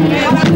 Obrigada.